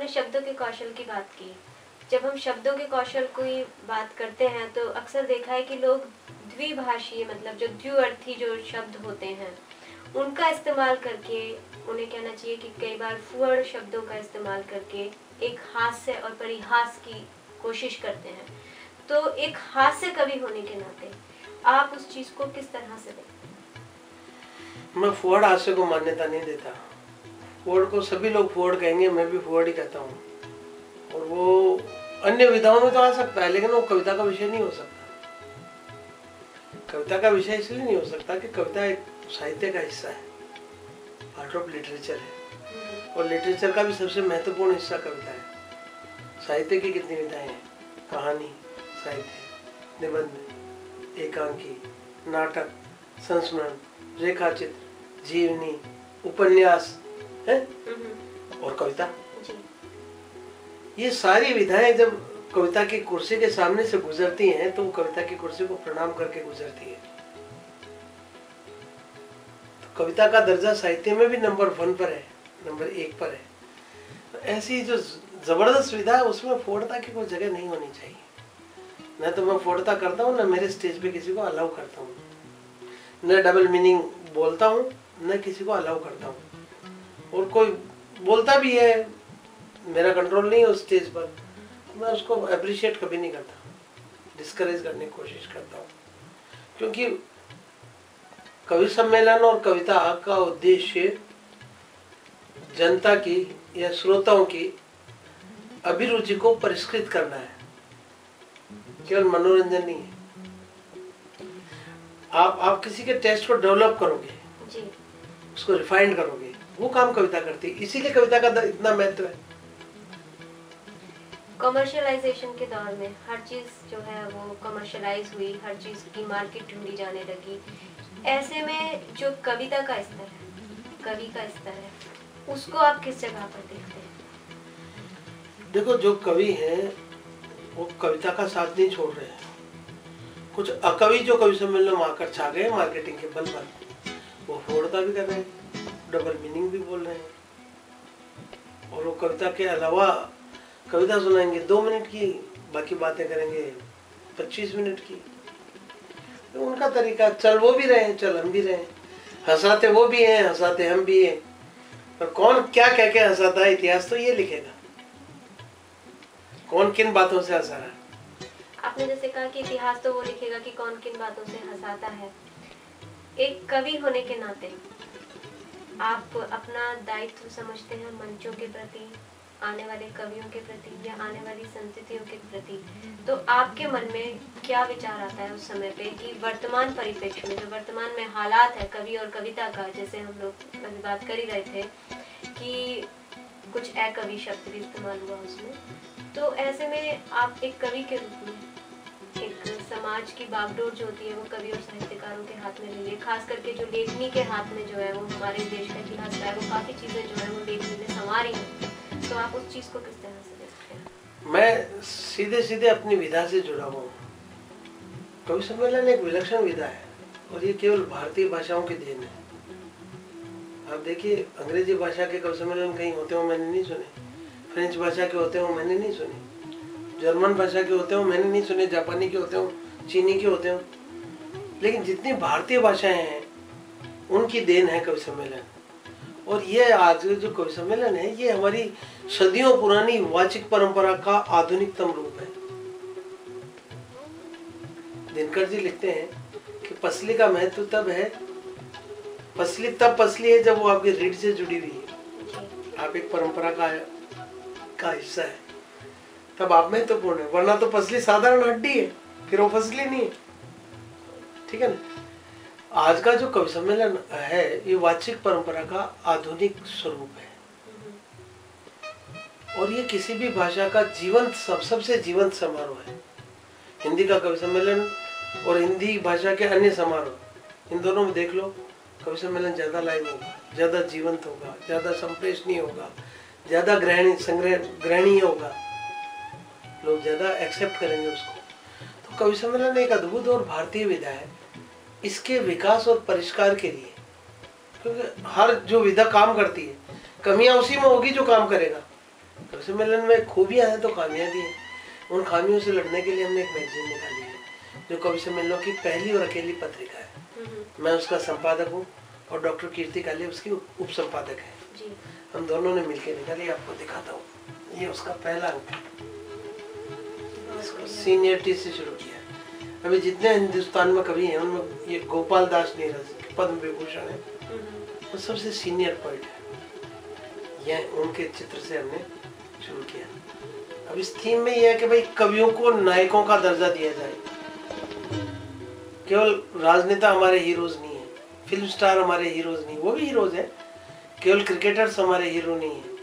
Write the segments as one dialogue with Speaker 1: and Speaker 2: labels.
Speaker 1: आपने शब्दों के कौशल की बात की। जब हम शब्दों के कौशल की बात करते हैं तो अक्सर देखा है कि लोग द्विभाषीय मतलब जो द्व्यर्थी जो शब्द होते हैं, उनका इस्तेमाल करके, उन्हें कहना चाहिए कि कई बार फुअड़ शब्दों का इस्तेमाल करके एक हास्य और परिहास की कोशिश करते हैं। तो एक हास्य कवि होने के नाते, आप उस चीज़ को किस तरह से देखते हैं?
Speaker 2: मैं फोर्ड हास्य को मान्यता नहीं देता। फोर्ड को सभी लोग फोर्ड कहेंगे मैं भी फोर्ड ही कहता हूँ। और वो अन्य विधाओं में तो आ सकता है लेकिन वो कविता का विषय नहीं हो सकता। कविता का विषय इसलिए नहीं हो सकता कि कविता एक साहित्य का हिस्सा है पार्ट ऑफ़ लिटरेचर है। और लिटरेचर का भी सबसे महत्वपूर्ण हिस्सा कविता है। साहित्य की कितनी विधाएँ हैं? कहानी साहित्य निबंध एकांकी नाटक संस्मरण रेखाचित्र जीवनी उपन्यास है और कविता? ये सारी विधाएँ जब कविता की कुर्सी के सामने से गुजरती हैं तो वो कविता की कुर्सी को प्रणाम करके गुजरती है। तो कविता का दर्जा साहित्य में भी नंबर वन पर है नंबर एक पर है। तो ऐसी जो ज़बरदस्त विधा है उसमें फोड़ता की कोई जगह नहीं होनी चाहिए। न तो मैं फोड़ता करता हूँ न मेरे स्टेज पे किसी को अलाउ करता हूँ। न डबल मीनिंग बोलता हूँ न किसी को अलाउ करता हूँ। और कोई बोलता भी है मेरा कंट्रोल नहीं है उस स्टेज पर मैं उसको अप्रिशिएट कभी नहीं करता डिस्करेज करने की कोशिश करता हूँ। क्योंकि कवि सम्मेलन और कविता का उद्देश्य जनता की या श्रोताओं की अभिरुचि को परिष्कृत करना है। केवल मनोरंजन नहीं है। आप आप किसी के टेस्ट को डेवलप करोगे
Speaker 1: जी।
Speaker 2: उसको रिफाइंड करोगे वो काम कविता करती है इसीलिए कविता का इतना महत्व है।
Speaker 1: कमर्शियलाइजेशन के दौर में हर चीज़ जो है वो कमर्शियलाइज हुई हर चीज़ की मार्केट ढूंढी जाने लगी। ऐसे में जो कविता का स्तर है कवि का स्तर है उसको आप किस जगह पर देखते हैं?
Speaker 2: देखो जो कवि हैं वो कविता का साथ नहीं छोड़ रहे हैं। कुछ अकवि जो कवि सम्मेलन में आकर छा गए मार्केटिंग के बल पर वो फोड़ता भी कर रहे हैं। डबल मीनिंग भी बोल रहे हैं। और वो कविता के अलावा कविता सुनाएँगे, दो मिनट की बाकी बातें करेंगे, पच्चीस मिनट की। तो उनका तरीका, चल वो भी रहे चल हम भी रहे हंसाते वो भी हैं, हंसाते हम भी हैं। पर कौन क्या कह के हंसाता है, इतिहास तो ये लिखेगा। कौन किन बातों से हंसा रहा है?
Speaker 1: आपने जैसे कहा कि इतिहास तो वो लिखेगा कि कौन किन बातों से हंसाता है। एक कवि होने के नाते आप अपना दायित्व समझते हैं मंचों के प्रति, आने वाले कवियों के प्रति या आने वाली संस्कृतियों के प्रति। तो आपके मन में क्या विचार आता है उस समय पे कि वर्तमान परिप्रेक्ष्य में जो वर्तमान में हालात है, कवि और कविता का, जैसे हम लोग बात कर ही रहे थे कि कुछ अकवि शब्द भी इस्तेमाल हुआ उसमें तो ऐसे में आप एक कवि के रूप में समाज की बागडोर जो होती है वो कवि और साहित्यकारों के हाथ में नहीं है। खास करके जो लेखनी के हाथ में जो है वो हमारे देश का इतिहास है, वो काफ़ी चीज़ें जो है वो लेखनी में समा हैं तो आप उस चीज़ को किस तरह से देखते हैं?
Speaker 2: मैं सीधे सीधे अपनी विधा से जुड़ा हुआ कवि सम्मेलन एक विलक्षण विधा है और ये केवल भारतीय भाषाओं के देन है। आप देखिए, अंग्रेज़ी भाषा के कवि सम्मेलन कहीं होते हो मैंने नहीं सुने, फ्रेंच भाषा के होते हो मैंने नहीं सुने, जर्मन भाषा के होते हो मैंने नहीं सुने, जापानी के होते हो चीनी के होते हो। लेकिन जितनी भारतीय भाषाएँ हैं उनकी देन है कवि सम्मेलन। और ये आज जो कवि सम्मेलन है ये हमारी सदियों पुरानी वाचिक परंपरा का आधुनिकतम रूप है। दिनकर जी लिखते हैं कि पसली का महत्व तब है पसली तब पसली है जब वो आपकी रीढ़ से जुड़ी हुई है। आप एक परंपरा का का हिस्सा है। तब आप महत्वपूर्ण तो है वरना तो पसली साधारण हड्डी है। फिर वो फसली नहीं। ठीक है ना? आज का जो कवि सम्मेलन है, ये वाचिक परंपरा का आधुनिक स्वरूप है। और ये किसी भी भाषा का जीवंत सब सबसे जीवंत समारोह है। हिंदी का कवि सम्मेलन और हिंदी भाषा के अन्य समारोह, इन दोनों में देख लो, कवि सम्मेलन ज़्यादा लाइव होगा, ज़्यादा जीवंत होगा, ज़्यादा संप्रेषणीय होगा, ज़्यादा ग्रहणी, संग्रह, ग्रहणीय होगा। लोग ज़्यादा एक्सेप्ट करेंगे उसको। कवि सम्मेलन एक अद्भुत और भारतीय विधा है। इसके विकास और परिष्कार के लिए। क्योंकि हर जो विधा काम करती है कमियाँ उसी में होगी जो काम करेगा। कवि सम्मेलन में खूबियाँ हैं तो खामियाँ भी हैं। उन खामियों से लड़ने के लिए हमने एक मैगजीन निकाली है जो कवि सम्मेलनों की पहली और अकेली पत्रिका है।
Speaker 1: हम्म,
Speaker 2: मैं उसका संपादक हूँ और डॉक्टर कीर्ति काले उसकी उप संपादक है हम दोनों ने मिलकर निकाली आपको दिखाता हूँ। ये उसका पहला अंक है।
Speaker 1: बहुत
Speaker 2: इसको सीनियरिटी से शुरू किया अभी जितने हिंदुस्तान में कवि हैं उनमें ये गोपाल दास नीरज पद्म विभूषण है
Speaker 1: हम्म,
Speaker 2: वो सबसे सीनियर पोइट है। यह उनके चित्र से हमने शुरू किया। अब इस थीम में यह है कि भाई कवियों को नायकों का दर्जा दिया जाए। केवल राजनेता हमारे हीरोज नहीं है फ़िल्म स्टार हमारे हीरोज नहीं वो भी हीरोज हैं। केवल क्रिकेटर्स हमारे हीरो नहीं है।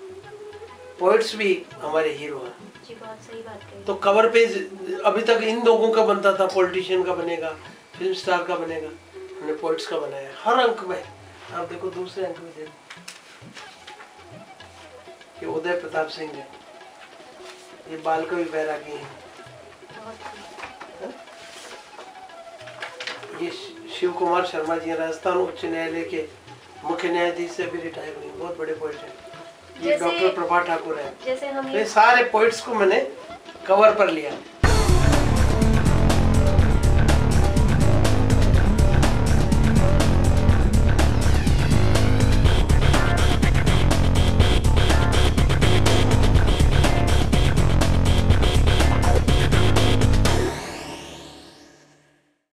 Speaker 2: पोइट्स भी हमारे हीरो हैं।
Speaker 1: जी बहुत सही बात कही।
Speaker 2: तो कवर पेज अभी तक इन लोगों का बनता था पॉलिटिशियन का बनेगा फ़िल्म स्टार का बनेगा हमने पोइट्स का बनाया हर अंक में। आप देखो दूसरे अंक में देखो। ये उदय प्रताप सिंह है। ये बाल कवि बैरागी है। ये शिव कुमार शर्मा जी राजस्थान उच्च न्यायालय के मुख्य न्यायाधीश से भी रिटायर हुए बहुत बड़े पोइट हैं। ये डॉक्टर प्रभा ठाकुर है।
Speaker 1: जैसे हम
Speaker 2: तो सारे पोइट्स को मैंने कवर पर लिया।